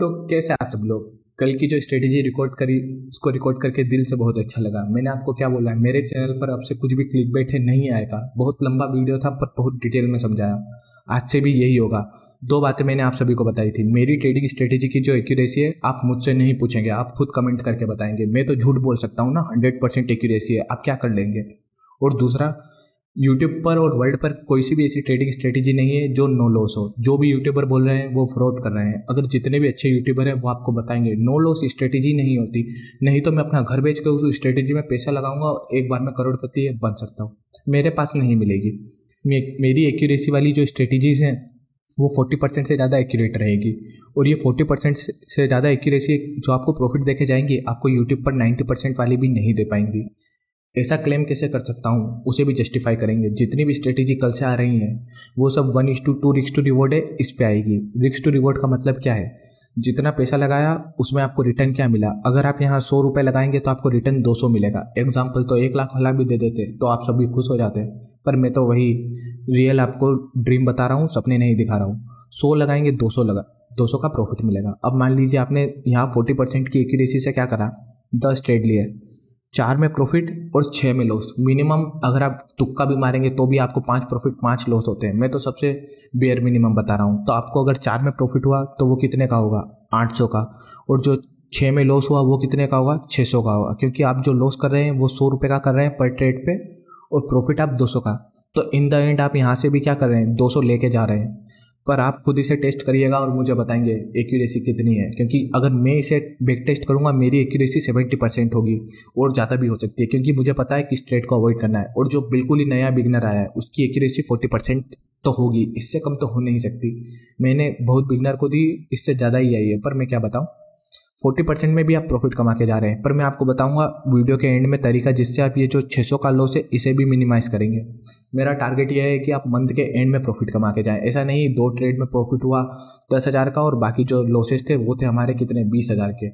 तो कैसे आप सब लोग? कल की जो स्ट्रेटेजी रिकॉर्ड करी, उसको रिकॉर्ड करके दिल से बहुत अच्छा लगा। मैंने आपको क्या बोला है? मेरे चैनल पर आपसे कुछ भी क्लिक बैठे नहीं आएगा। बहुत लंबा वीडियो था, पर बहुत डिटेल में समझाया। आज से भी यही होगा। दो बातें मैंने आप सभी को बताई थी। मेरी ट्रेडिंग स्ट्रेटेजी की जो एक्यूरेसी है, आप मुझसे नहीं पूछेंगे। आप खुद कमेंट करके बताएँगे। मैं तो झूठ बोल सकता हूँ ना? हंड्रेड परसेंट एक्यूरेसी है। आप क्या कर लेंगे? और दूसरा यूट्यूब पर और वर्ल्ड पर कोई सी भी ऐसी ट्रेडिंग स्ट्रेटेजी नहीं है जो नो लॉस हो। जो भी यूट्यूबर बोल रहे हैं, वो फ्रॉड कर रहे हैं। अगर जितने भी अच्छे यूट्यूबर हैं, वो आपको बताएँगे नो लॉस स्ट्रेटेजी नहीं होती। नहीं तो मैं अपना घर बेच कर उस स्ट्रेटेजी में पैसा लगाऊँगा और एक बार में करोड़पति बन सकता हूँ। मेरे पास नहीं मिलेगी। मेरी एक्यूरेसी वाली जो स्ट्रेटेजीज़ हैं, वो फोर्टी परसेंट से ज़्यादा एक्यूरेट रहेगी। और ये फोर्टी परसेंट से ज़्यादा एक्यूरेसी जो आपको प्रॉफिट देखे जाएँगी, आपको यूट्यूब पर नाइन्टी परसेंट वाली भी नहीं दे पाएँगी। ऐसा क्लेम कैसे कर सकता हूँ? उसे भी जस्टिफाई करेंगे। जितनी भी स्ट्रेटेजी कल से आ रही हैं, वो सब वन इज़ टू टू रिक्स टू रिवॉर्ड है, इस पर आएगी। रिक्स टू रिवॉर्ड का मतलब क्या है? जितना पैसा लगाया, उसमें आपको रिटर्न क्या मिला? अगर आप यहाँ सौ रुपये लगाएँगे तो आपको रिटर्न दो सौ मिलेगा। एग्ज़ाम्पल तो एक लाख वाला भी दे देते तो आप सभी खुश हो जाते। पर मैं तो वही रियल आपको ड्रीम बता रहा हूँ, सपने नहीं दिखा रहा हूँ। सौ लगाएँगे, दो सौ लगा, दो सौ का प्रॉफिट मिलेगा। अब मान लीजिए आपने यहाँ फोर्टी परसेंट की एक्यूरेसी से क्या करा? दस ट्रेड लिए। चार में प्रॉफिट और छः में लॉस मिनिमम अगर आप तुक्का भी मारेंगे तो भी आपको पाँच प्रॉफिट पाँच लॉस होते हैं। मैं तो सबसे बेयर मिनिमम बता रहा हूँ। तो आपको अगर चार में प्रॉफिट हुआ तो वो कितने का होगा? आठ सौ का। और जो छः में लॉस हुआ वो कितने का होगा? छः सौ का होगा। क्योंकि आप जो लॉस कर रहे हैं वो सौ रुपये का कर रहे हैं पर ट्रेड पे और प्रॉफिट आप दो सौ का। तो इन द एंड आप यहाँ से भी क्या कर रहे हैं? दो सौ लेके जा रहे हैं। पर आप खुद इसे टेस्ट करिएगा और मुझे बताएँगे एक्यूरेसी कितनी है। क्योंकि अगर मैं इसे बैक टेस्ट करूँगा, मेरी एक्यूरेसी सेवेंटी परसेंट होगी और ज़्यादा भी हो सकती है। क्योंकि मुझे पता है कि स्ट्रेट को अवॉइड करना है और जो बिल्कुल ही नया बिगनर आया है, उसकी एक्यूरेसी फोर्टी परसेंट तो होगी। इससे कम तो हो नहीं सकती। मैंने बहुत बिगनर को दी, इससे ज़्यादा ही आई है। पर मैं क्या बताऊँ? फोर्टी परसेंट में भी आप प्रॉफिट कमा के जा रहे हैं। पर मैं आपको बताऊँगा वीडियो के एंड में तरीका जिससे आप ये जो 600 का लॉस है, इसे भी मिनिमाइज़ करेंगे। मेरा टारगेट ये है कि आप मंथ के एंड में प्रॉफिट कमा के जाएँ। ऐसा नहीं, दो ट्रेड में प्रॉफिट हुआ दस हज़ार का और बाकी जो लॉसेस थे वो थे हमारे कितने? बीस हज़ार के।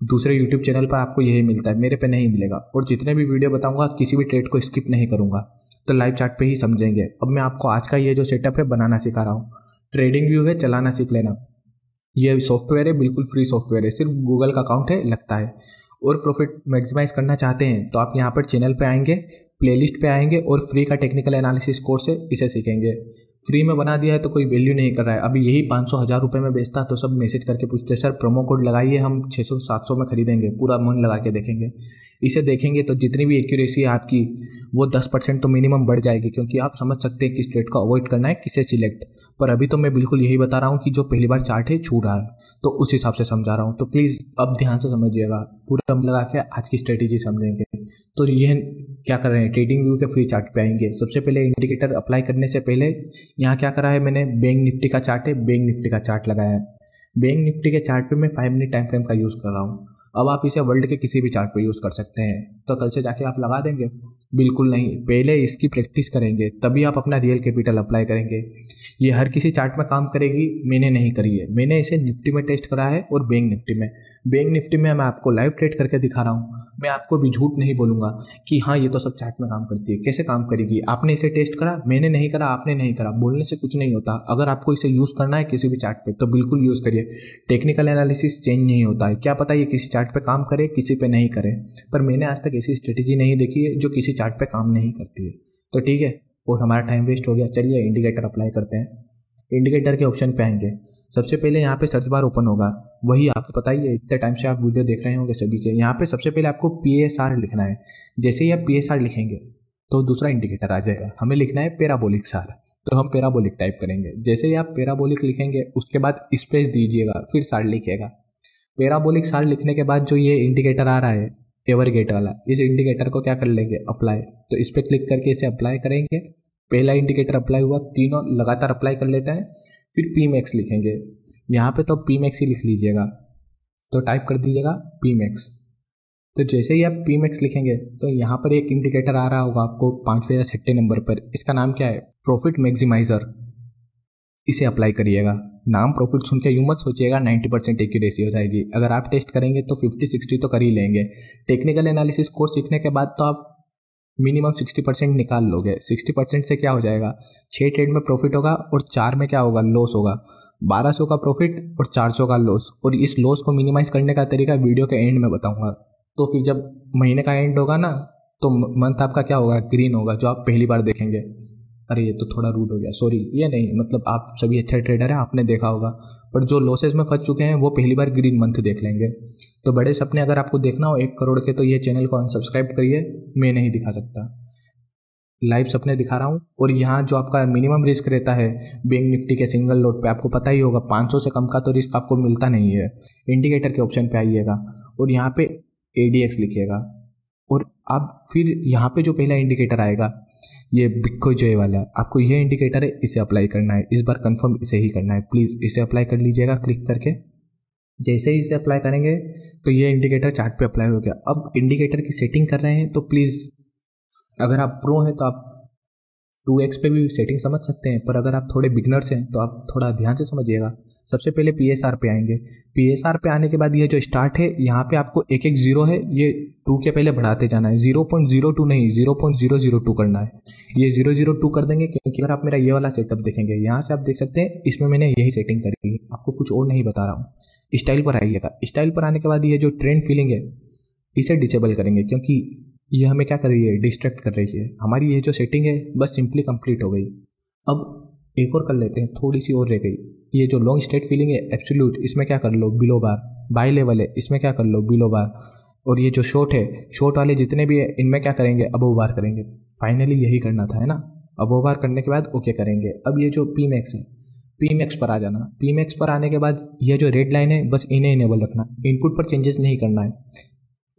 दूसरे यूट्यूब चैनल पर आपको यही मिलता है, मेरे पे नहीं मिलेगा। और जितने भी वीडियो बताऊँगा, किसी भी ट्रेड को स्किप नहीं करूँगा। तो लाइव चार्ट पे ही समझेंगे। अब मैं आपको आज का ये जो सेटअप है, बनाना सिखा रहा हूँ। ट्रेडिंग व्यू है, चलाना सीख लेना। ये सॉफ्टवेयर है, बिल्कुल फ्री सॉफ्टवेयर है। सिर्फ़ गूगल का अकाउंट है, लगता है। और प्रॉफिट मैक्सिमाइज करना चाहते हैं तो आप यहाँ पर चैनल पे आएँगे। प्लेलिस्ट पे आएँगे और फ्री का टेक्निकल एनालिसिस कोर्स है इसे सीखेंगे। फ्री में बना दिया है तो कोई वैल्यू नहीं कर रहा है। अभी यही पाँच सौ हज़ार रुपये में बेचता तो सब मैसेज करके पूछते हैं, सर प्रोमो कोड लगाइए, हम छः सौ, सात सौ में खरीदेंगे। पूरा मन लगा के देखेंगे। इसे देखेंगे तो जितनी भी एक्यूरेसी है आपकी, वो दस परसेंट तो मिनिमम बढ़ जाएगी, क्योंकि आप समझ सकते हैं किस स्ट्रेट को अवॉइड करना है, किसे सिलेक्ट पर अभी तो मैं बिल्कुल यही बता रहा हूँ कि जो पहली बार चार्ट है, छू रहा है। तो उस हिसाब से समझा रहा हूँ। तो प्लीज़ अब ध्यान से समझिएगा। पूरा लगा के आज की स्ट्रेटेजी समझेंगे। तो यह क्या कर रहे हैं? ट्रेडिंग व्यू के फ्री चार्ट पे आएँगे। सबसे पहले इंडिकेटर अप्लाई करने से पहले यहाँ क्या करा है मैंने? बैंक निफ्टी का चार्ट है। बैंक निफ्टी का चार्ट लगाया है। बैंक निफ्टी के चार्ट पे मैं फाइव मिनट टाइम फ्रेम का यूज़ कर रहा हूँ। अब आप इसे वर्ल्ड के किसी भी चार्ट पे यूज़ कर सकते हैं। तो कल से जाके आप लगा देंगे। बिल्कुल नहीं। पहले इसकी प्रैक्टिस करेंगे। तभी आप अपना रियल कैपिटल अप्लाई करेंगे। ये हर किसी चार्ट में काम करेगी। मैंने नहीं करी है। मैंने इसे निफ्टी में टेस्ट करा है और बैंक निफ्टी में। बैंक निफ्टी में मैं आपको लाइव ट्रेड करके दिखा रहा हूँ। मैं आपको भी झूठ नहीं बोलूँगा कि हाँ ये तो सब चार्ट में काम करती है। कैसे काम करेगी? आपने इसे टेस्ट करा? मैंने नहीं करा। आपने नहीं करा। बोलने से कुछ नहीं होता। अगर आपको इसे यूज़ करना है किसी भी चार्ट पर तो बिल्कुल यूज़ करिए। टेक्निकल एनालिसिस चेंज नहीं होता है। क्या पता ये किसी चार्ट पर काम करे, किसी पे नहीं करे। पर मैंने आज तक ऐसी स्ट्रेटेजी नहीं देखी है जो किसी चार्ट पे काम नहीं करती है। तो ठीक है, और हमारा टाइम वेस्ट हो गया। चलिए इंडिकेटर अप्लाई करते हैं। इंडिकेटर के ऑप्शन पे आएँगे। सबसे पहले यहाँ पे सर्च बार ओपन होगा। वही आपको पता ही है, इतने टाइम से आप वीडियो देख रहे होंगे सभी के। यहाँ पे सबसे पहले आपको पीएसआर लिखना है। जैसे ही आप पीएसआर लिखेंगे तो दूसरा इंडिकेटर आ जाएगा। हमें लिखना है पेराबोलिक सार। तो हम पेराबोलिक टाइप करेंगे। जैसे ही आप पेराबोलिक लिखेंगे, उसके बाद स्पेस दीजिएगा, फिर सार लिखेगा पेराबोलिक सार लिखने के बाद जो ये इंडिकेटर आ रहा है एवर गेट वाला, इस इंडिकेटर को क्या कर लेंगे? अप्लाई तो इस पर क्लिक करके इसे अप्लाई करेंगे। पहला इंडिकेटर अप्लाई हुआ, तीनों लगातार अप्लाई कर लेते हैं, फिर पी मैक्स लिखेंगे। यहाँ पे तो पी मैक्स ही लिख लीजिएगा। तो टाइप कर दीजिएगा पी मैक्स तो जैसे ही आप पी मैक्स लिखेंगे तो यहाँ पर एक इंडिकेटर आ रहा होगा आपको पाँचवें या छठे नंबर पर। इसका नाम क्या है? प्रॉफिट मैक्सिमाइज़र इसे अप्लाई करिएगा। नाम प्रॉफिट सुन के यूँ मत सोचिएगा नाइन्टी परसेंट एक्यूरेसी हो जाएगी। अगर आप टेस्ट करेंगे तो फिफ्टी सिक्सटी तो कर ही लेंगे। टेक्निकल एनालिसिस कोर्स सीखने के बाद तो आप मिनिमम सिक्सटी परसेंट निकाल लोगे। सिक्सटी परसेंट से क्या हो जाएगा? छः ट्रेड में प्रॉफिट होगा और चार में क्या होगा? लॉस होगा। 1200 का प्रॉफिट और 400 का लॉस और इस लॉस को मिनिमाइज करने का तरीका वीडियो के एंड में बताऊँगा। तो फिर जब महीने का एंड होगा ना तो मंथ आपका क्या होगा? ग्रीन होगा, जो आप पहली बार देखेंगे। अरे, ये तो थोड़ा रूड हो गया। सॉरी ये नहीं मतलब आप सभी अच्छे ट्रेडर हैं, आपने देखा होगा। पर जो लॉसेज में फंस चुके हैं, वो पहली बार ग्रीन मंथ देख लेंगे। तो बड़े सपने अगर आपको देखना हो एक करोड़ के तो ये चैनल को अनसब्सक्राइब करिए, मैं नहीं दिखा सकता। लाइव सपने दिखा रहा हूँ, और यहाँ जो आपका मिनिमम रिस्क रहता है बैंक निफ्टी के सिंगल लोड पे, आपको पता ही होगा 500 से कम का तो रिस्क आपको मिलता नहीं है। इंडिकेटर के ऑप्शन पे आइएगा, और यहाँ पे ए लिखिएगा। और आप फिर यहाँ पे जो पहला इंडिकेटर आएगा ये बिको जय वाला, आपको ये इंडिकेटर है, इसे अप्लाई करना है। इस बार कंफर्म इसे ही करना है। प्लीज़ इसे अप्लाई कर लीजिएगा क्लिक करके। जैसे ही इसे अप्लाई करेंगे तो ये इंडिकेटर चार्ट पे अप्लाई हो गया। अब इंडिकेटर की सेटिंग कर रहे हैं तो प्लीज़ अगर आप प्रो हैं तो आप टू एक्स पे भी सेटिंग समझ सकते हैं, पर अगर आप थोड़े बिगनर्स हैं तो आप थोड़ा ध्यान से समझिएगा। सबसे पहले पी एस आर पे आएँगे। पी एस आर पे आने के बाद ये जो स्टार्ट है, यहाँ पे आपको एक एक ज़ीरो है, ये टू के पहले बढ़ाते जाना है। ज़ीरो पॉइंट ज़ीरो टू नहीं zero point zero zero two करना है। ये ज़ीरो ज़ीरो टू कर देंगे, क्योंकि अगर आप मेरा ये वाला सेटअप देखेंगे, यहाँ से आप देख सकते हैं, इसमें मैंने यही सेटिंग करी है। आपको कुछ और नहीं बता रहा हूँ। स्टाइल पर आइएगा। स्टाइल पर आने के बाद ये जो ट्रेंड फीलिंग है, इसे डिसेबल करेंगे, क्योंकि ये हमें क्या कर रही है डिस्ट्रैक्ट कर रही है। हमारी ये जो सेटिंग है, बस सिंपली कंप्लीट हो गई। अब एक और कर लेते हैं, थोड़ी सी और रह गई। ये जो लॉन्ग स्टेट फीलिंग है एब्सोल्यूट इसमें क्या कर लो? बिलो बार बाई लेवल है, इसमें क्या कर लो? बिलो बार और ये जो शॉर्ट है शॉर्ट वाले जितने भी है, इनमें क्या करेंगे? अबो बार करेंगे. फाइनली यही करना था, है ना? अबो बार करने के बाद ओके करेंगे. अब ये जो पी मैक्स है पी मैक्स पर आ जाना. पी मैक्स पर आने के बाद ये जो रेड लाइन है, बस इन्हें इनेबल रखना. इनपुट पर चेंजेस नहीं करना है.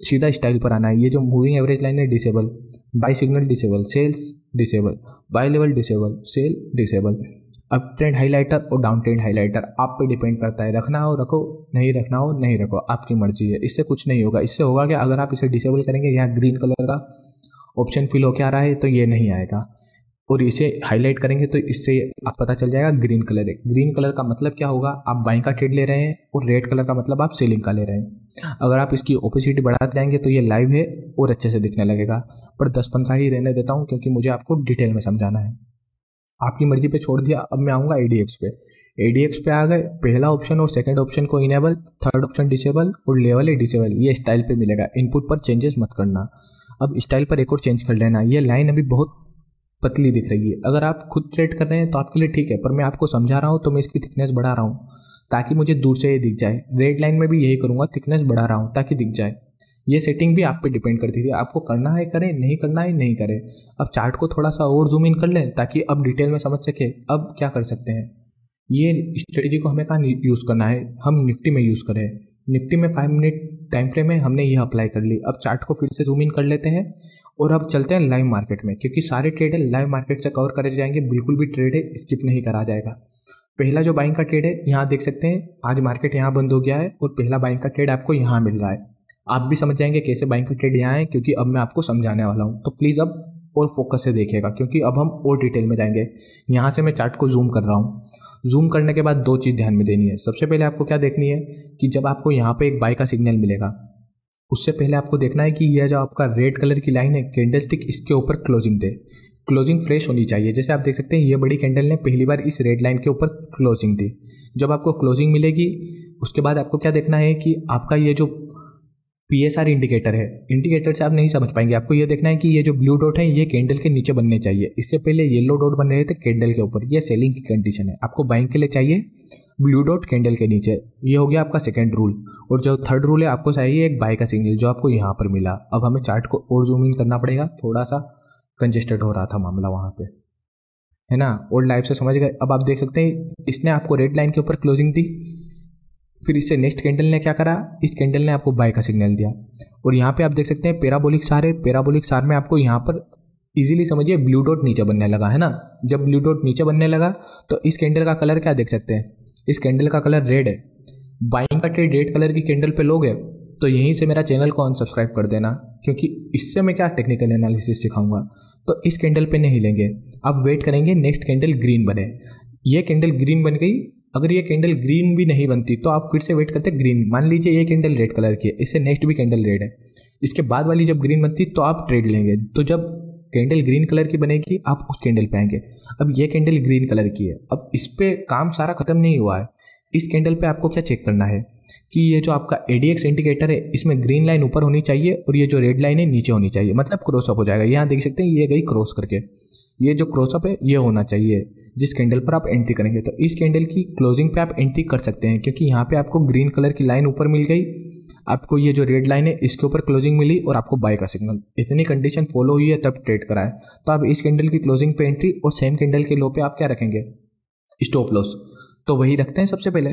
सीधा स्टाइल पर आना है. ये जो मूविंग एवरेज लाइन है disable buy signal disable sells disable buy level disable sell disable up trend highlighter और डाउन ट्रेंड हाईलाइटर आप पे डिपेंड करता है, रखना हो, रखो, नहीं रखना हो, नहीं रखो, आपकी मर्ज़ी है, इससे कुछ नहीं होगा, इससे होगा कि अगर आप इसे डिसेबल करेंगे, यहाँ ग्रीन कलर का ऑप्शन फिल होकर आ रहा है तो ये नहीं आएगा, और इसे हाईलाइट करेंगे तो इससे आप पता चल जाएगा ग्रीन कलर है। ग्रीन कलर का मतलब क्या होगा, आप बाइंग का ट्रेड ले रहे हैं, और रेड कलर का मतलब आप सेलिंग का ले रहे हैं। अगर आप इसकी ओपेसिटी बढ़ाते जाएँगे तो ये लाइव है, और अच्छे से दिखने लगेगा, पर दस पंद्रह ही रहने देता हूँ, क्योंकि मुझे आपको डिटेल में समझाना है। आपकी मर्ज़ी पे छोड़ दिया, अब मैं आऊँगा एडीएक्स पे। ए पे आ गए, पहला ऑप्शन और सेकंड ऑप्शन को इनेबल थर्ड ऑप्शन डिसेबल और लेवल है डिसेबल ये स्टाइल पे मिलेगा। इनपुट पर चेंजेस मत करना। अब स्टाइल पर एक और चेंज कर लेना। ये लाइन अभी बहुत पतली दिख रही है। अगर आप खुद ट्रेड कर रहे हैं तो आपके लिए ठीक है, पर मैं आपको समझा रहा हूँ तो मैं इसकी थिकनेस बढ़ा रहा हूँ, ताकि मुझे दूर से ये दिख जाए। रेड लाइन में भी यही करूँगा थिकनेस बढ़ा रहा हूँ, ताकि दिख जाए। ये सेटिंग भी आप पे डिपेंड करती थी। आपको करना है, करें, नहीं करना है, नहीं करें। अब चार्ट को थोड़ा सा और जूम इन कर लें ताकि अब डिटेल में समझ सके अब क्या कर सकते हैं। ये स्ट्रेटजी को हमें कहाँ यूज़ करना है? हम निफ्टी में यूज़ करें। निफ्टी में फाइव मिनट टाइम फ्रेम में हमने यह अप्लाई कर ली। अब चार्ट को फिर से जूम इन कर लेते हैं और अब चलते हैं लाइव मार्केट में, क्योंकि सारे ट्रेड है लाइव मार्केट से कवर करे जाएँगे। बिल्कुल भी ट्रेड है स्किप नहीं करा जाएगा। पहला जो बाइंग का ट्रेड है, यहाँ देख सकते हैं, आज मार्केट यहाँ बंद हो गया है और पहला बाइंग का ट्रेड आपको यहाँ मिल रहा है। आप भी समझ जाएँगे कैसे बाइंग का ट्रेड यहाँ है क्योंकि अब मैं आपको समझाने वाला हूँ। तो प्लीज़ अब और फोकस से देखिएगा, क्योंकि अब हम और डिटेल में जाएँगे। यहाँ से मैं चार्ट को जूम कर रहा हूँ। जूम करने के बाद दो चीज़ ध्यान में देनी है। सबसे पहले आपको क्या देखनी है कि जब आपको यहाँ पे एक बाई का सिग्नल मिलेगा, उससे पहले आपको देखना है कि यह जो आपका रेड कलर की लाइन है कैंडल स्टिक इसके ऊपर क्लोजिंग दे। क्लोजिंग फ्रेश होनी चाहिए। जैसे आप देख सकते हैं ये बड़ी कैंडल ने पहली बार इस रेड लाइन के ऊपर क्लोजिंग दी। जब आपको क्लोजिंग मिलेगी, उसके बाद आपको क्या देखना है कि आपका ये जो पी एस आर इंडिकेटर है। इंडिकेटर से आप नहीं समझ पाएँगे। आपको ये देखना है कि ये जो ब्लू डॉट है, ये कैंडल के नीचे बनने चाहिए। इससे पहले येलो डॉट बन रहे थे कैंडल के ऊपर। ये सेलिंग की कंडीशन है। आपको बाइंग के लिए चाहिए ब्लू डॉट कैंडल के नीचे। ये हो गया आपका सेकेंड रूल और जो थर्ड रूल है, आपको चाहिए एक बाई का सिग्नल जो आपको यहाँ पर मिला। अब हमें चार्ट को और जूम इन करना पड़ेगा। थोड़ा सा कंजेस्टेड हो रहा था मामला वहाँ पर है ना? और लाइव से समझ गए। अब आप देख सकते हैं, इसने आपको रेड लाइन के ऊपर क्लोजिंग दी। फिर इससे नेक्स्ट कैंडल ने क्या करा? इस कैंडल ने आपको बाय का सिग्नल दिया। और यहाँ पे आप देख सकते हैं पेराबोलिक सार है। पेराबोलिक सार में आपको यहाँ पर इजीली समझिए ब्लू डॉट नीचे बनने लगा, है ना? जब ब्लू डॉट नीचे बनने लगा तो इस कैंडल का कलर क्या देख सकते हैं? इस कैंडल का कलर रेड है। बाइंग का ट्रेड रेड कलर की कैंडल पे लोगे तो यहीं से मेरा चैनल को अनसब्सक्राइब कर देना, क्योंकि इससे मैं क्या टेक्निकल एनालिसिस सिखाऊँगा? तो इस कैंडल पे नहीं लेंगे। आप वेट करेंगे नेक्स्ट कैंडल ग्रीन बने। ये कैंडल ग्रीन बन गई अगर ये कैंडल ग्रीन भी नहीं बनती तो आप फिर से वेट करते ग्रीन मान लीजिए ये कैंडल रेड कलर की है, इससे नेक्स्ट भी कैंडल रेड है। इसके बाद वाली जब ग्रीन बनती तो आप ट्रेड लेंगे। तो जब कैंडल ग्रीन कलर की बनेगी, आप उस कैंडल पे आएँगे। अब ये कैंडल ग्रीन कलर की है। अब इस पर काम सारा खत्म नहीं हुआ है। इस कैंडल पे आपको क्या चेक करना है? कि ये जो आपका एडीएक्स इंडिकेटर है, इसमें ग्रीन लाइन ऊपर होनी चाहिए और ये जो रेड लाइन है, नीचे होनी चाहिए। मतलब क्रॉसअप हो जाएगा। यहाँ देख सकते हैं, ये गई क्रॉस करके। ये जो क्रॉसअप है, ये होना चाहिए। जिस कैंडल पर आप एंट्री करेंगे तो इस कैंडल की क्लोजिंग पे आप एंट्री कर सकते हैं, क्योंकि यहाँ पे आपको ग्रीन कलर की लाइन ऊपर मिल गई। आपको ये जो रेड लाइन है, इसके ऊपर क्लोजिंग मिली और आपको बाय का सिग्नल इतनी कंडीशन फॉलो हुई है, तब ट्रेड कराए। तो आप इस कैंडल की क्लोजिंग पे एंट्री और सेम कैंडल के लो पे आप क्या रखेंगे? स्टॉप लॉस तो वही रखते हैं सबसे पहले।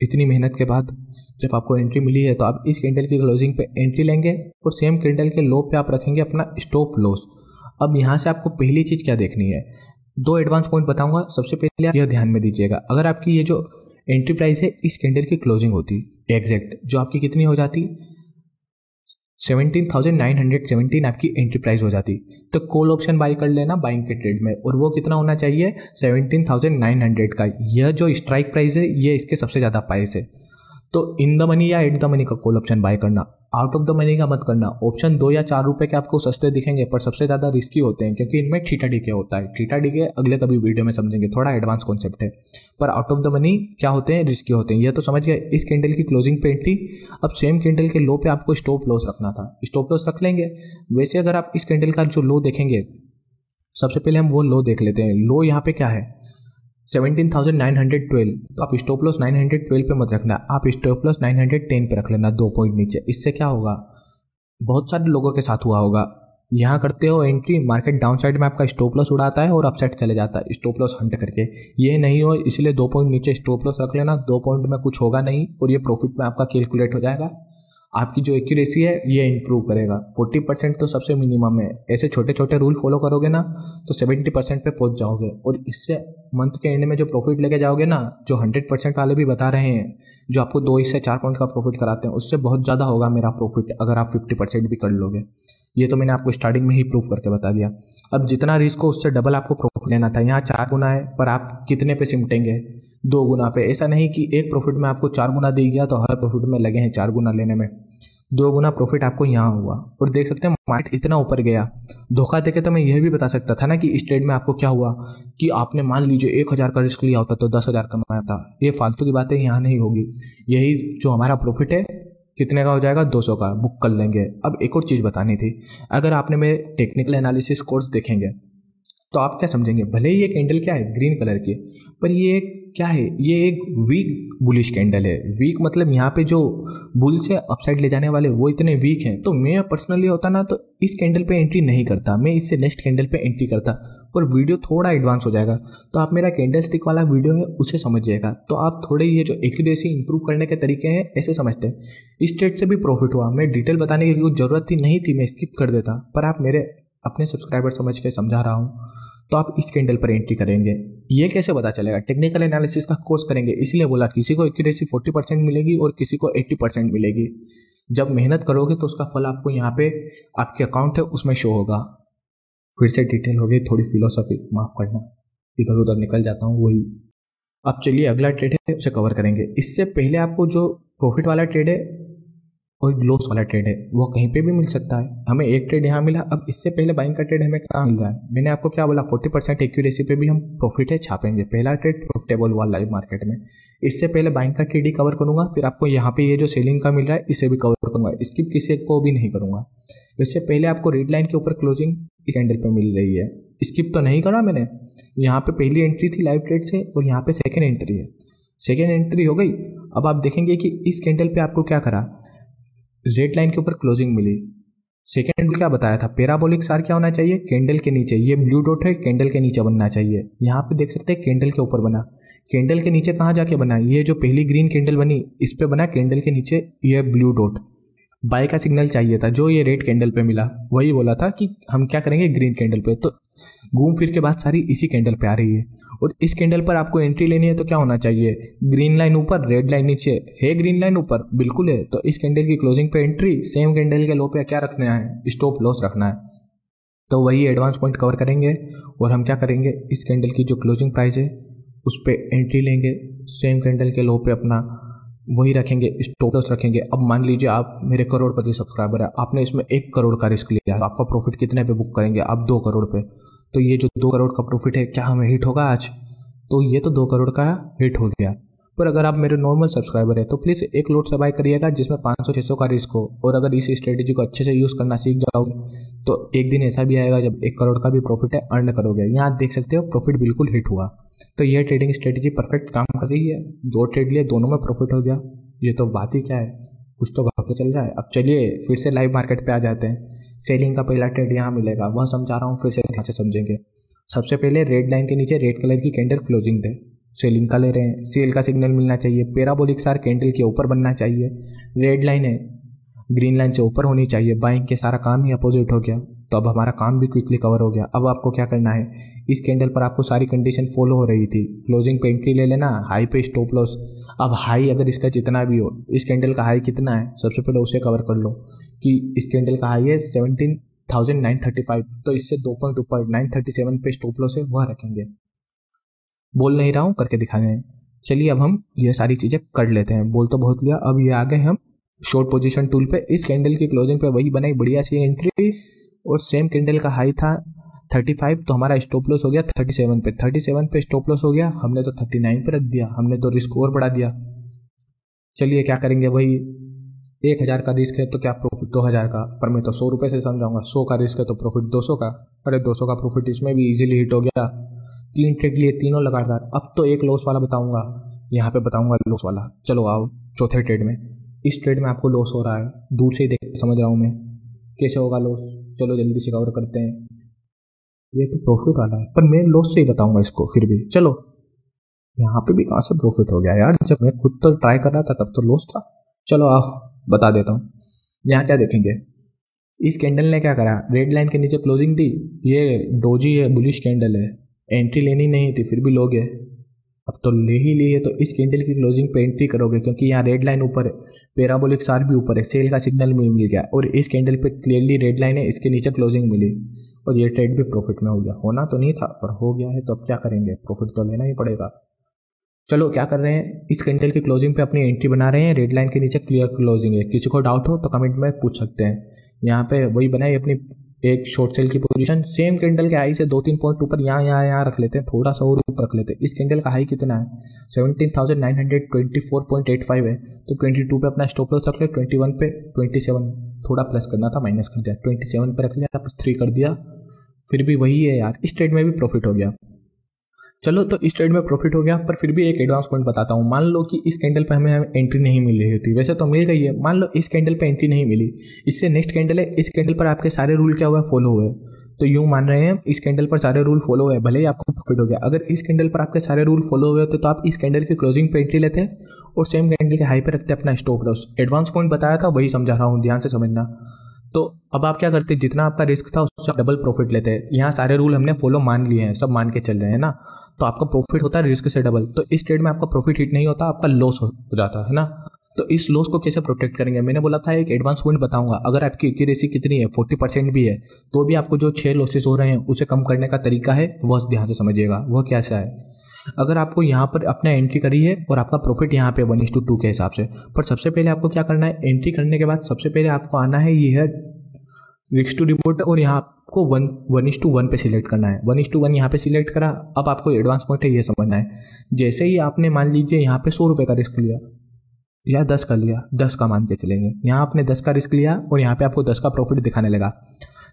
इतनी मेहनत के बाद जब आपको एंट्री मिली है तो आप इस कैंडल की क्लोजिंग पे एंट्री लेंगे और सेम कैंडल के लो पे आप रखेंगे अपना स्टॉप लॉस अब यहाँ से आपको पहली चीज़ क्या देखनी है? दो एडवांस पॉइंट बताऊँगा। सबसे पहले आप यह ध्यान में दीजिएगा। अगर आपकी ये जो एंट्री प्राइस है, इस कैंडल की क्लोजिंग होती एग्जैक्ट जो आपकी कितनी हो जाती? Seventeen thousand nine hundred seventeen आपकी एंट्री प्राइस हो जाती। तो कॉल ऑप्शन बाई कर लेना बाइंग के ट्रेड में। और वो कितना होना चाहिए? सेवनटीन थाउज़ेंड नाइन हंड्रेड का। यह जो स्ट्राइक प्राइस है ये इसके सबसे ज़्यादा प्राइस है। तो इन द मनी या एट द मनी का कॉल ऑप्शन बाय करना। आउट ऑफ़ द मनी का मत करना। ऑप्शन दो या चार रुपए के आपको सस्ते दिखेंगे, पर सबसे ज़्यादा रिस्की होते हैं, क्योंकि इनमें ठीटा डीके होता है। ठीटा डीके अगले कभी वीडियो में समझेंगे, थोड़ा एडवांस कॉन्सेप्ट है। पर आउट ऑफ़ द मनी क्या होते हैं? रिस्की होते हैं। यह तो समझ गए, इस कैंडल की क्लोजिंग पे एंट्री अब सेम कैंडल के लो पे आपको स्टॉप लॉस रखना था। स्टॉप लॉस रख लेंगे। वैसे अगर आप इस कैंडल का जो लो देखेंगे, सबसे पहले हम वो लो देख लेते हैं। लो यहाँ पे क्या है? Seventeen thousand nine hundred twelve. तो आप stop loss nine hundred twelve पे मत रखना, आप stop loss nine hundred ten पे रख लेना, दो पॉइंट नीचे। इससे क्या होगा? बहुत सारे लोगों के साथ हुआ होगा। यहाँ करते हो एंट्री मार्केट डाउन साइड में आपका स्टॉप लॉस उड़ाता है और अपसाइड चले जाता है स्टॉप लॉस हंट करके। ये नहीं हो, इसलिए दो पॉइंट नीचे स्टॉप लॉस रख लेना, दो पॉइंट में कुछ होगा नहीं और ये प्रॉफिट में आपका कैलकुलेट हो जाएगा। आपकी जो एक्यूरेसी है, ये इंप्रूव करेगा। फोर्टी परसेंट तो सबसे मिनिमम है। ऐसे छोटे छोटे रूल फॉलो करोगे ना तो सेवेंटी परसेंट पर पहुँच जाओगे। और इससे मंथ के एंड में जो प्रॉफिट लेके जाओगे ना, जो हंड्रेड परसेंट वाले भी बता रहे हैं, जो आपको दो इससे चार पॉइंट का प्रॉफिट कराते हैं, उससे बहुत ज़्यादा होगा मेरा प्रॉफिट अगर आप फिफ्टी परसेंट भी कर लोगे। ये तो मैंने आपको स्टार्टिंग में ही प्रूव करके बता दिया। अब जितना रिस्क हो, उससे डबल आपको प्रॉफिट लेना था। यहाँ चार गुना है, पर आप कितने पे सिमटेंगे? दो गुना पे। ऐसा नहीं कि एक प्रॉफिट में आपको चार गुना दे गया तो हर प्रॉफिट में लगे हैं चार गुना लेने में। दो गुना प्रॉफिट आपको यहाँ हुआ। और देख सकते हैं मार्केट इतना ऊपर गया। धोखा देके तो मैं यह भी बता सकता था ना कि इस ट्रेड में आपको क्या हुआ? कि आपने मान लीजिए एक हज़ार का रिस्क लिया होता तो दस हज़ार कमाया था। ये फालतू की बातें यहाँ नहीं होगी। यही जो हमारा प्रॉफिट है, कितने का हो जाएगा? 200 का। बुक कर लेंगे। अब एक और चीज़ बतानी थी। अगर आपने मेरे टेक्निकल एनालिसिस कोर्स देखेंगे तो आप क्या समझेंगे? भले ही ये कैंडल क्या है ग्रीन कलर की पर ये क्या है? ये एक वीक बुलिश कैंडल है। वीक मतलब यहाँ पे जो बुल से अपसाइड ले जाने वाले, वो इतने वीक हैं। तो मैं पर्सनली होता ना तो इस कैंडल पे एंट्री नहीं करता। मैं इससे नेक्स्ट कैंडल पे एंट्री करता। पर वीडियो थोड़ा एडवांस हो जाएगा। तो आप मेरा कैंडल स्टिक वाला वीडियो है, उसे समझिएगा। तो आप थोड़े ये जो एक्यूरेसी इंप्रूव करने के तरीके हैं, ऐसे समझते हैं। इस ट्रेड से भी प्रॉफिट हुआ। मैं डिटेल बताने की ज़रूरत ही नहीं थी, मैं स्किप कर देता। पर आप मेरे अपने सब्सक्राइबर समझ के समझा रहा हूँ तो आप इस कैंडल पर एंट्री करेंगे। ये कैसे पता चलेगा? टेक्निकल एनालिसिस का कोर्स करेंगे। इसलिए बोला, किसी को एक्यूरेसी फोर्टी परसेंट मिलेगी और किसी को एट्टी परसेंट मिलेगी। जब मेहनत करोगे तो उसका फल आपको यहाँ पे आपके अकाउंट है, उसमें शो होगा। फिर से डिटेल हो गई, थोड़ी फिलोसफी माफ़ करना। इधर उधर निकल जाता हूँ, वही। अब चलिए अगला ट्रेड है, उसे कवर करेंगे। इससे पहले आपको जो प्रॉफिट वाला ट्रेड है और लॉस वाला ट्रेड है, वो कहीं पे भी मिल सकता है। हमें एक ट्रेड यहाँ मिला, अब इससे पहले बाइंग का ट्रेड हमें कहाँ मिल रहा है? मैंने आपको क्या बोला फोर्टी परसेंट एक्यूरेसी पे भी हम प्रॉफिट है, छापेंगे। पहला ट्रेड प्रॉफिटेबल हुआ लाइव मार्केट में। इससे पहले बाइंग का ट्रेड ही कवर करूँगा, फिर आपको यहाँ पे ये जो सेलिंग का मिल रहा है, इसे भी कवर करूँगा। स्किप किसी को भी नहीं करूँगा। इससे पहले आपको रेड लाइन के ऊपर क्लोजिंग कैंडल पर मिल रही है। स्किप तो नहीं करा मैंने। यहाँ पे पहली एंट्री थी लाइव ट्रेड से, और यहाँ पे सेकेंड एंट्री है। सेकेंड एंट्री हो गई। अब आप देखेंगे कि इस कैंडल पे आपको क्या करा? रेड लाइन के ऊपर क्लोजिंग मिली। सेकेंड क्या बताया था? पेराबोलिक सार क्या होना चाहिए? कैंडल के नीचे। ये ब्लू डॉट है, कैंडल के नीचे बनना चाहिए। यहाँ पे देख सकते हैं कैंडल के ऊपर बना। कैंडल के नीचे कहाँ जाके बना? ये जो पहली ग्रीन कैंडल बनी, इस पर बना कैंडल के नीचे ये ब्लू डॉट। बाय का सिग्नल चाहिए था, जो ये रेड कैंडल पे मिला। वही बोला था कि हम क्या करेंगे? ग्रीन कैंडल पे। तो घूम फिर के बाद सारी इसी कैंडल पे आ रही है। और इस कैंडल पर आपको एंट्री लेनी है तो क्या होना चाहिए? ग्रीन लाइन ऊपर रेड लाइन नीचे। है ग्रीन लाइन ऊपर? बिल्कुल है। तो इस कैंडल की क्लोजिंग पे एंट्री सेम कैंडल के लो पे क्या रखना है? स्टॉप लॉस रखना है। तो वही एडवांस पॉइंट कवर करेंगे और हम क्या करेंगे? इस कैंडल की जो क्लोजिंग प्राइस है, उस पर एंट्री लेंगे। सेम कैंडल के लो पे अपना वही रखेंगे स्टोटस रखेंगे। अब मान लीजिए आप, मेरे करोड़पति सब्सक्राइबर है, आपने इसमें एक करोड़ का रिस्क लिया है, आपका प्रॉफिट कितने पे बुक करेंगे? आप दो करोड़ पे। तो ये जो दो करोड़ का प्रॉफिट है, क्या हमें हिट होगा आज? तो ये तो दो करोड़ का हिट हो गया। पर अगर आप मेरे नॉर्मल सब्सक्राइबर है तो प्लीज़ एक लोट से बाय करिएगा जिसमें पाँच सौ छः सौ का रिस्क हो। और अगर इस स्ट्रेटेजी को अच्छे से यूज़ करना सीख जाओ तो एक दिन ऐसा भी आएगा जब एक करोड़ का भी प्रॉफिट है अर्न करोगे। यहाँ देख सकते हो प्रॉफिट बिल्कुल हिट हुआ। तो यह ट्रेडिंग स्ट्रेटेजी परफेक्ट काम कर रही है। दो ट्रेड लिए, दोनों में प्रॉफिट हो गया। ये तो बात ही क्या है? कुछ तो घर चल रहा है। अब चलिए, फिर से लाइव मार्केट पे आ जाते हैं। सेलिंग का पहला ट्रेड यहाँ मिलेगा। वह समझा रहा हूँ, फिर से ध्यान से समझेंगे। सबसे पहले रेड लाइन के नीचे रेड कलर की कैंडल क्लोजिंग दे सेलिंग का ले रहे हैं। सेल का सिग्नल मिलना चाहिए। पेराबोलिक सार कैंडल के ऊपर बनना चाहिए। रेड लाइन है, ग्रीन लाइन से ऊपर होनी चाहिए। बाइंग के सारा काम ही अपोजिट हो गया। तो अब हमारा काम भी क्विकली कवर हो गया। अब आपको क्या करना है? इस कैंडल पर आपको सारी कंडीशन फॉलो हो रही थी। क्लोजिंग पे एंट्री ले लेना, हाई पे स्टॉप लॉस। अब हाई अगर इसका जितना भी हो, इस कैंडल का हाई कितना है, सबसे पहले उसे कवर कर लो कि इस कैंडल का हाई है seventeen thousand nine thirty five. तो इससे दो पॉइंट ऊपर, नाइन थर्टी सेवन पे स्टॉप लॉस है, वह रखेंगे। बोल नहीं रहा हूँ, करके दिखाने चलिए अब हम ये सारी चीज़ें कर लेते हैं। बोल तो बहुत लिया अब ये आ गए हम शॉर्ट पोजीशन टूल पे। इस कैंडल की क्लोजिंग पे वही बनाई, बढ़िया सी एंट्री और सेम कैंडल का हाई था थर्टी फाइव तो हमारा स्टॉप लॉस हो गया थर्टी सेवन पे। थर्टी सेवन पे स्टॉप लॉस हो गया, हमने तो थर्टी नाइन पे रख दिया, हमने तो रिस्क और बढ़ा दिया। चलिए क्या करेंगे, वही एक हज़ार का रिस्क है तो क्या प्रॉफिट दो हज़ार का? पर मैं तो सौ रुपये से समझाऊँगा। सौ का रिस्क है तो प्रॉफिट दो सौ का। अरे दो सौ का प्रॉफिट इसमें भी इजीली हिट हो गया। तीन ट्रेड लिए तीनों लगातार। अब तो एक लॉस वाला बताऊँगा। यहाँ पे बताऊँगा लॉस वाला। चलो आओ, चौथे ट्रेड में। इस ट्रेड में आपको लॉस हो रहा है। दूर से ही देख, समझ रहा हूँ मैं। कैसे होगा लॉस चलो जल्दी से कवर करते हैं। ये तो प्रॉफिट वाला है। पर मैं लॉस से ही बताऊँगा इसको फिर भी। चलो। यहाँ पे भी कहाँ से प्रॉफिट हो गया यार। जब मैं खुद तो ट्राई कर रहा था, तब तो लॉस था। चलो आओ, बता देता हूँ। यहाँ क्या देखेंगे? इस कैंडल ने क्या करा? रेड लाइन के नीचे क्लोजिंग दी। ये डोजी है बुलिश कैंडल है। एंट्री लेनी नहीं थी, फिर भी लोगे अब तो ले ही ली है तो इस कैंडल की क्लोजिंग पे एंट्री करोगे, क्योंकि यहाँ रेड लाइन ऊपर है पेराबोलिक सार भी ऊपर है सेल का सिग्नल भी मिल गया, और इस कैंडल पे क्लियरली रेड लाइन है, इसके नीचे क्लोजिंग मिली, और ये ट्रेड भी प्रॉफिट में हो गया। होना तो नहीं था, पर हो गया है तो अब क्या करेंगे? प्रॉफिट तो लेना ही पड़ेगा। चलो, क्या कर रहे हैं? इस कैंडल की क्लोजिंग पे अपनी एंट्री बना रहे हैं रेड लाइन के नीचे क्लियर क्लोजिंग है। किसी को डाउट हो तो कमेंट में पूछ सकते हैं। यहाँ पे वही बनाई अपनी एक शॉर्ट सेल की पोजीशन सेम कैंडल के हाई से दो तीन पॉइंट ऊपर यहाँ यहाँ यहाँ रख लेते हैं, थोड़ा सा और ऊपर रख लेते हैं। इस कैंडल का हाई कितना है? Seventeen thousand nine hundred twenty four point eight five है। तो ट्वेंटी टू पर अपना स्टॉप लॉस रख लिया ट्वेंटी वन पे ट्वेंटी सेवन थोड़ा प्लस करना था माइनस कर दिया। ट्वेंटी सेवन पर रख लिया प्लस थ्री कर दिया। फिर भी वही है यार, इस ट्रेड में भी प्रॉफिट हो गया। चलो तो इस ट्रेड में प्रॉफिट हो गया, पर फिर भी एक एडवांस पॉइंट बताता हूँ। मान लो कि इस कैंडल पे हमें एंट्री नहीं मिल रही होती। वैसे तो मिल गई है, मान लो इस कैंडल पे एंट्री नहीं मिली। इससे नेक्स्ट कैंडल है, इस कैंडल पर आपके सारे रूल क्या हुआ फॉलो हुए। तो यूँ मान रहे हैं, इस कैंडल पर सारे रूल फॉलो हुए, भले ही आपको प्रॉफिट हो गया। अगर इस कैंडल पर आपके सारे रूल फॉलो हुए होते तो आप इस कैंडल की क्लोजिंग पे एंट्री लेते और सेम कैंडल के हाई पे रखते अपना स्टॉप लॉस एडवांस पॉइंट बताया था, वही समझा रहा हूँ, ध्यान से समझना। तो अब आप क्या करते, जितना आपका रिस्क था, उससे डबल प्रॉफिट लेते। हैं यहाँ सारे रूल हमने फॉलो मान लिए हैं, सब मान के चल रहे हैं ना? तो आपका प्रॉफिट होता है रिस्क से डबल तो इस ट्रेड में आपका प्रॉफिट हिट नहीं होता, आपका लॉस हो जाता, है ना? तो इस लॉस को कैसे प्रोटेक्ट करेंगे? मैंने बोला था, एक एडवांस पॉइंट बताऊँगा। अगर आपकी एक्यूरेसी कितनी है फोर्टी परसेंट भी है तो भी आपको जो छः लॉसेस हो रहे हैं, उसे कम करने का तरीका है, वह ध्यान से समझिएगा, वह कैसा है? अगर आपको यहाँ पर अपना एंट्री करी है और आपका प्रॉफिट यहाँ पे वन टू टू के हिसाब से, पर सबसे पहले आपको क्या करना है? एंट्री करने के बाद सबसे पहले आपको आना है, ये है रिक्स टू रिपोर्ट और यहाँ आपको one one is to one पे सिलेक्ट करना है। वन इज़ टू वन यहाँ पे सिलेक्ट करा, अब आपको एडवांस पॉइंट है, ये समझना है। जैसे ही आपने मान लीजिए यहाँ पे सौ रुपये का रिस्क लिया या दस का लिया, दस का मान के चलेंगे। यहाँ आपने दस का रिस्क लिया और यहाँ पे आपको दस का प्रॉफिट दिखाने लगा।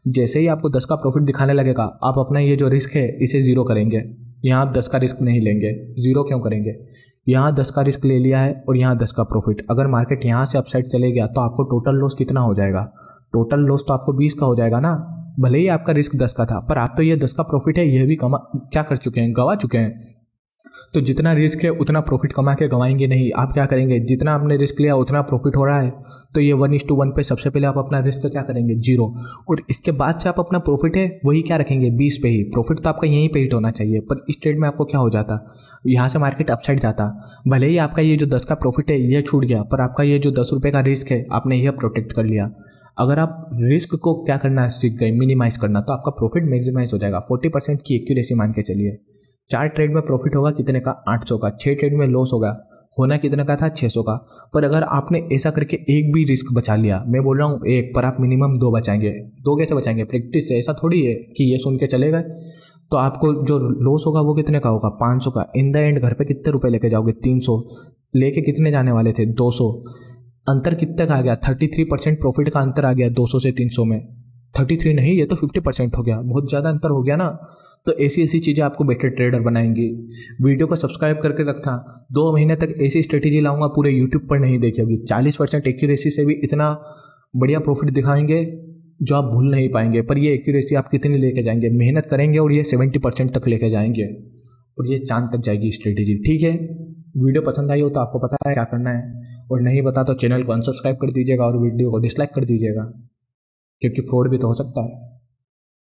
जैसे ही आपको दस का प्रॉफिट दिखाने लगेगा, आप अपना ये जो रिस्क है, इसे ज़ीरो करेंगे। यहाँ आप दस का रिस्क नहीं लेंगे ज़ीरो क्यों करेंगे? यहाँ दस का रिस्क ले लिया है और यहाँ दस का प्रॉफिट अगर मार्केट यहाँ से अपसाइड चले गया तो आपको टोटल लॉस कितना हो जाएगा? टोटल लॉस तो आपको बीस का हो जाएगा ना? भले ही आपका रिस्क दस का था, पर आप तो ये दस का प्रॉफिट है यह भी कमा, क्या कर चुके हैं? गवा चुके हैं। तो जितना रिस्क है, उतना प्रॉफिट कमा के गवाएँगे नहीं। आप क्या करेंगे? जितना आपने रिस्क लिया, उतना प्रॉफिट हो रहा है। तो ये वन इज़ टू वन पे सबसे पहले आप अपना रिस्क क्या करेंगे? ज़ीरो और इसके बाद से आप अपना प्रॉफिट है, वही क्या रखेंगे? बीस पे ही। प्रॉफिट तो आपका यहीं पे हिट होना चाहिए, पर इस ट्रेड में आपको क्या हो जाता? यहाँ से मार्केट अपसाइड जाता। भले ही आपका ये जो दस का प्रॉफिट है यह छूट गया, पर आपका ये जो दस रुपये का रिस्क है, आपने यह प्रोटेक्ट कर लिया। अगर आप रिस्क को क्या करना, सीख गए मिनिमाइज करना तो आपका प्रॉफिट मैक्सिमाइज हो जाएगा। फोर्टी परसेंट की एक्यूरेसी मान के चलिए। चार ट्रेड में प्रॉफिट होगा कितने का? आठ सौ का। छः ट्रेड में लॉस होगा होना कितने का था? छः सौ का। पर अगर आपने ऐसा करके एक भी रिस्क बचा लिया, मैं बोल रहा हूँ एक, पर आप मिनिमम दो बचाएँगे। दो कैसे बचाएँगे? प्रैक्टिस से ऐसा थोड़ी है कि ये सुन के चले गए तो आपको जो लॉस होगा वो कितने का होगा? पाँच सौ का। इन द एंड घर पे कितने रुपए लेके जाओगे? तीन सौ। लेके कितने जाने वाले थे? दो सौ। अंतर कितने का आ गया? थर्टी थ्री परसेंट प्रॉफिट का अंतर आ गया दो सौ से तीन सौ में। थर्टी थ्री नहीं, ये तो फिफ्टी परसेंट हो गया। बहुत ज़्यादा अंतर हो गया ना। तो ऐसी ऐसी चीज़ें आपको बेटर ट्रेडर बनाएँगी। वीडियो को सब्सक्राइब करके रखना। दो महीने तक ऐसी स्ट्रेटेजी लाऊँगा, पूरे यूट्यूब पर नहीं देखी होगी चालीस परसेंट एक्यूरेसी से भी इतना बढ़िया प्रॉफिट दिखाएँगे, जो आप भूल नहीं पाएँगे। पर ये एक्यूरेसी आप कितनी लेके जाएँगे? मेहनत करेंगे और ये सेवेंटी परसेंट तक लेके जाएँगे। और ये चाँद तक जाएगी स्ट्रेटेजी ठीक है? वीडियो पसंद आई हो तो आपको पता है क्या करना है। और नहीं पता तो चैनल को अनसब्सक्राइब कर दीजिएगा और वीडियो को डिसलाइक कर दीजिएगा। क्योंकि फ्रॉड भी तो हो सकता है।